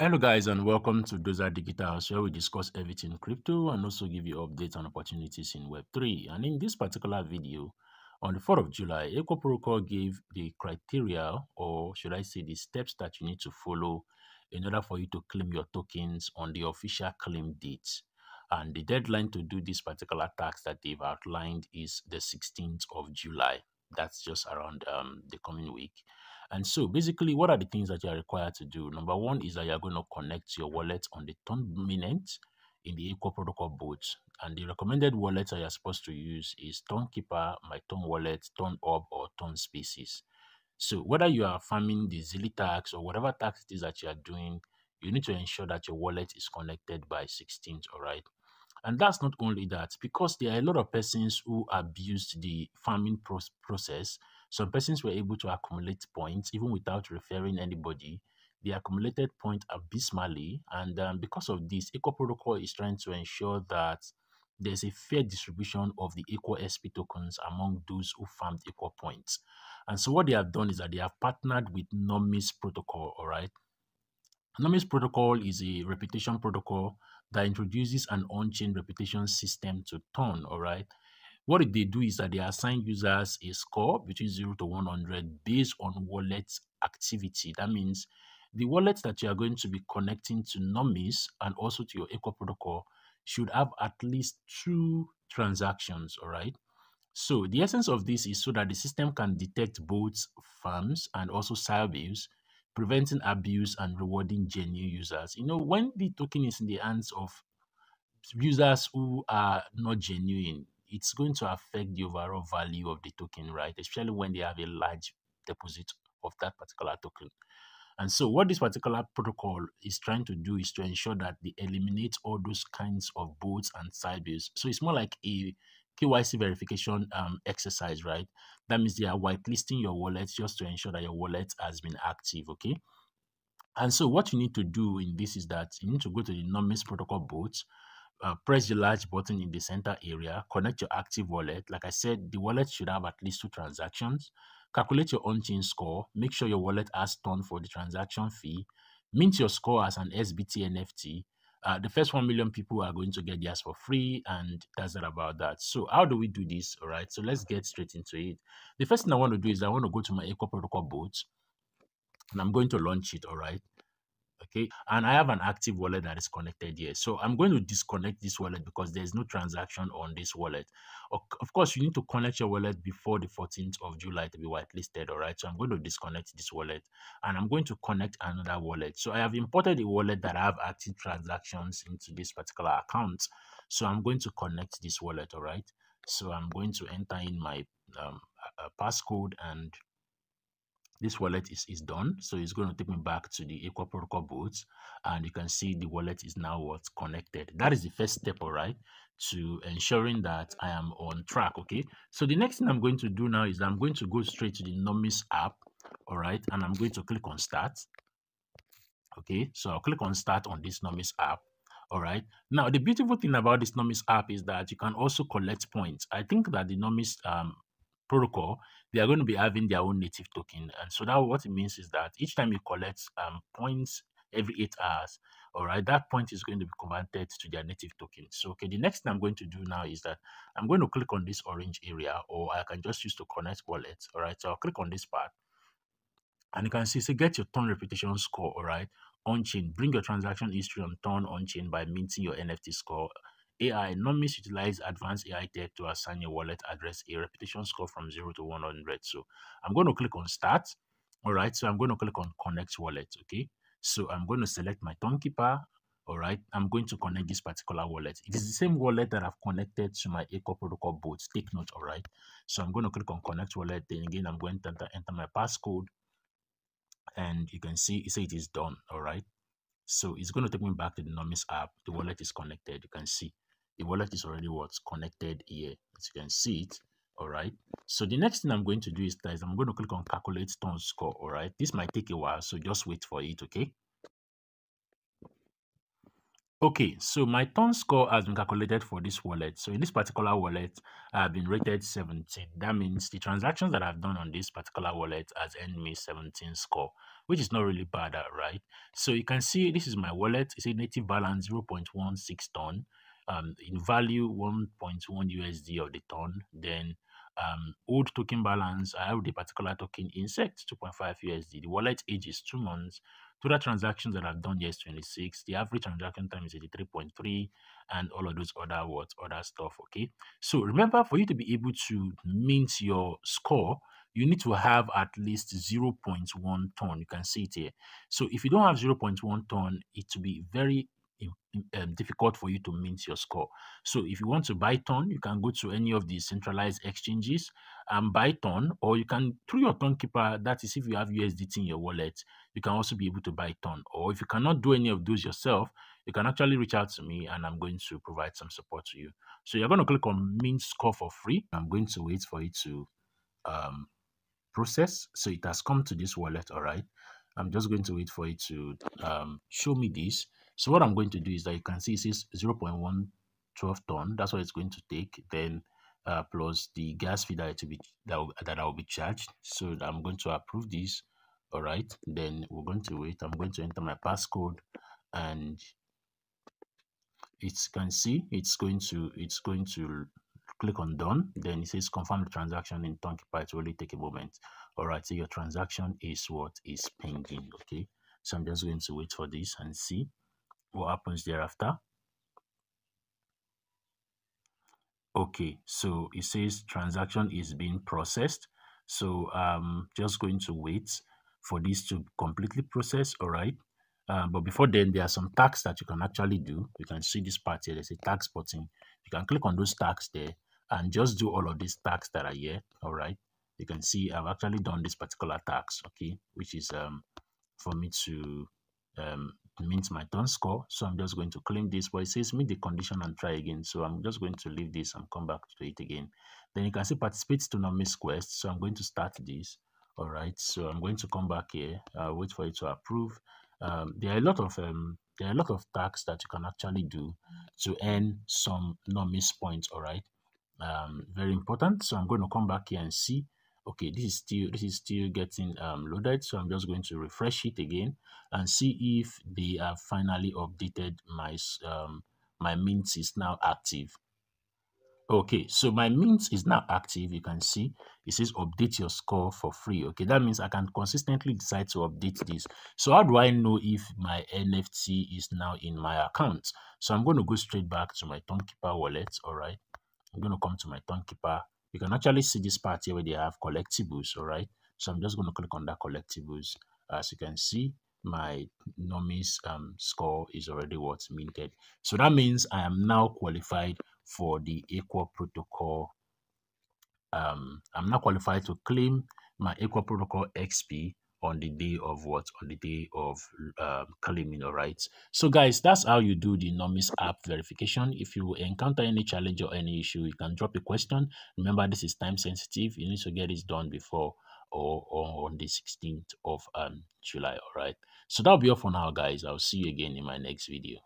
Hello, guys, and welcome to Doxa Digital, where we discuss everything crypto and also give you updates on opportunities in Web3. And in this particular video, on the 4th of July, Aqua Protocol gave the criteria, or should I say, the steps that you need to follow in order for you to claim your tokens on the official claim date. And the deadline to do this particular tax that they've outlined is the 16th of July. That's just around um, the coming week. And so basically, what are the things that you are required to do? Number one is that you're going to connect your wallet on the dominant in the Aqua Protocol boat. And the recommended wallet that you're supposed to use is Keeper, My Ton Wallet, Ton Up, or Ton Spaces. So whether you are farming the Zilli tax or whatever tax it is that you are doing, you need to ensure that your wallet is connected by 16th, all right? And that's not only that, because there are a lot of persons who abused the farming process some persons were able to accumulate points even without referring anybody. They accumulated points abysmally, and um, because of this, Aqua Protocol is trying to ensure that there's a fair distribution of the Aqua XP tokens among those who farmed Aqua points. And so what they have done is that they have partnered with Nomis Protocol, all right? Nomis Protocol is a reputation protocol that introduces an on-chain reputation system to Ton, all right? What they do is that they assign users a score between 0 to 100 based on wallet activity. That means the wallet that you are going to be connecting to Nomis and also to your Aqua protocol should have at least two transactions, all right? So the essence of this is so that the system can detect both farms and also salvos, preventing abuse and rewarding genuine users. You know, when the token is in the hands of users who are not genuine, it's going to affect the overall value of the token, right? Especially when they have a large deposit of that particular token. And so what this particular protocol is trying to do is to ensure that they eliminate all those kinds of bots and Sybils. So it's more like a KYC verification um, exercise, right? That means they are whitelisting your wallet just to ensure that your wallet has been active, okay? And so what you need to do in this is that you need to go to the Nomis protocol bot uh, press the large button in the center area, connect your active wallet. Like I said, the wallet should have at least two transactions. Calculate your on-chain score. Make sure your wallet has ton for the transaction fee. Mint your score as an SBT NFT. Uh, the first 1 million people are going to get theirs for free and that's that about that so how do we do this all right so let's get straight into it the first thing i want to do is i want to go to my Aqua protocol bot and i'm going to launch it all right okay? And i have an active wallet that is connected here. So i'm going to disconnect this wallet because there's no transaction on this wallet. Of course you need to connect your wallet before the 14th of july to be whitelisted all right so i'm going to disconnect this wallet and i'm going to connect another wallet. So i have imported a wallet that I have active transactions into this particular account. So i'm going to connect this wallet all right so i'm going to enter in my um, passcode and this wallet is, is done so it's going to take me back to the Aqua protocol boots and you can see the wallet is now what's connected. That is the first step all right to ensuring that i am on track okay? So the next thing i'm going to do now is i'm going to go straight to the nomis app all right and i'm going to click on start okay? So i'll click on start on this nomis app all right? Now the beautiful thing about this nomis app is that you can also collect points. I think that the nomis um, protocol, they are going to be having their own native token. And so now what it means is that each time you collect um, points every eight hours, all right, that point is going to be converted to their native token. So, okay, the next thing I'm going to do now is that I'm going to click on this orange area, or I can just use to connect wallets, all right. So I'll click on this part, and you can see, so get your ton reputation score, all right, on chain. Bring your transaction history on ton on chain by minting your NFT score AI Nomis utilize advanced AI tech to assign your wallet address a reputation score from 0 to 100. So I'm going to click on start. All right. So I'm going to click on connect wallet. Okay. So I'm going to select my Keeper. All right. I'm going to connect this particular wallet. It is the same wallet that I've connected to my Aqua Protocol bot. Take note. All right. So I'm going to click on connect wallet. Then again, I'm going to enter, enter my passcode. And you can see, it say it is done. All right. So it's going to take me back to the Nomis app. The wallet is connected. You can see the wallet is already what's connected here as you can see it all right so the next thing i'm going to do is that i'm going to click on calculate ton score all right this might take a while so just wait for it okay Okay, so my ton score has been calculated for this wallet. So in this particular wallet, I've been rated 17. That means the transactions that I've done on this particular wallet has earned me 17 score, which is not really bad, right? So you can see this is my wallet. It's a native balance 0.16 ton. Um, in value 1.1 USD of the ton. Then um, old token balance, I have the particular token insect 2.5 USD. The wallet age is two months. Total transactions that I've done is 26. The average transaction time is 83.3 and all of those other words, other stuff. Okay. So remember for you to be able to mint your score, you need to have at least 0.1 ton. You can see it here. So if you don't have 0.1 ton, it will be very um, difficult for you to mint your score. So if you want to buy ton, you can go to any of the centralized exchanges and buy ton, or you can through your ton keeper. That is, if you have USDT in your wallet, you can also be able to buy ton. Or if you cannot do any of those yourself, you can actually reach out to me, and I'm going to provide some support to you. So you're going to click on mint score for free. I'm going to wait for it to um, process. So it has come to this wallet. All right. I'm just going to wait for it to um, show me this. So what I'm going to do is that you can see it says 0.112 ton. That's what it's going to take. Then uh, plus the gas fee that, be, that, will, that I will be charged. So I'm going to approve this. All right. Then we're going to wait. I'm going to enter my passcode and it can see it's going to it's going to click on done then it says confirm the transaction in Tonkeeper it will only take a moment all right so your transaction is what is pending okay so i'm just going to wait for this and see what happens thereafter. Okay so it says transaction is being processed. So um just going to wait for this to completely process all right? Uh, but before then there are some tags that you can actually do. You can see this part here. There's a tags button. You can click on those tags there and just do all of these tags that are here all right? You can see i've actually done this particular tags okay? Which is um for me to um mint my ton score. So i'm just going to claim this but it says meet the condition and try again. So i'm just going to leave this and come back to it again. Then you can see participate to not miss quest so i'm going to start this. All right. So i'm going to come back here. Uh, wait for it to approve. Um, there are a lot of um, there are a lot of tags that you can actually do to earn some Nomis points. All right. Um, very important. So i'm going to come back here and see okay this is still this is still getting um, loaded so i'm just going to refresh it again and see if they have finally updated my um, my mint is now active. Okay so my mint is now active you can see. It says update your score for free. Okay that means i can consistently decide to update this. So how do i know if my nft is now in my account? So i'm going to go straight back to my Tonkeeper wallet all right? I'm going to come to my Tonkeeper you can actually see this part here where they have collectibles all right? So i'm just going to click on that collectibles. As you can see my nomis um, score is already what's minted so that means i am now qualified for the Aqua protocol um i'm now qualified to claim my Aqua protocol xp on the day of what? On the day of um, claiming all right so guys that's how you do the nomis app verification. If you encounter any challenge or any issue you can drop a question. Remember this is time sensitive. You need to get this done before or, or on the 16th of um july all right so that'll be all for now guys. I'll see you again in my next video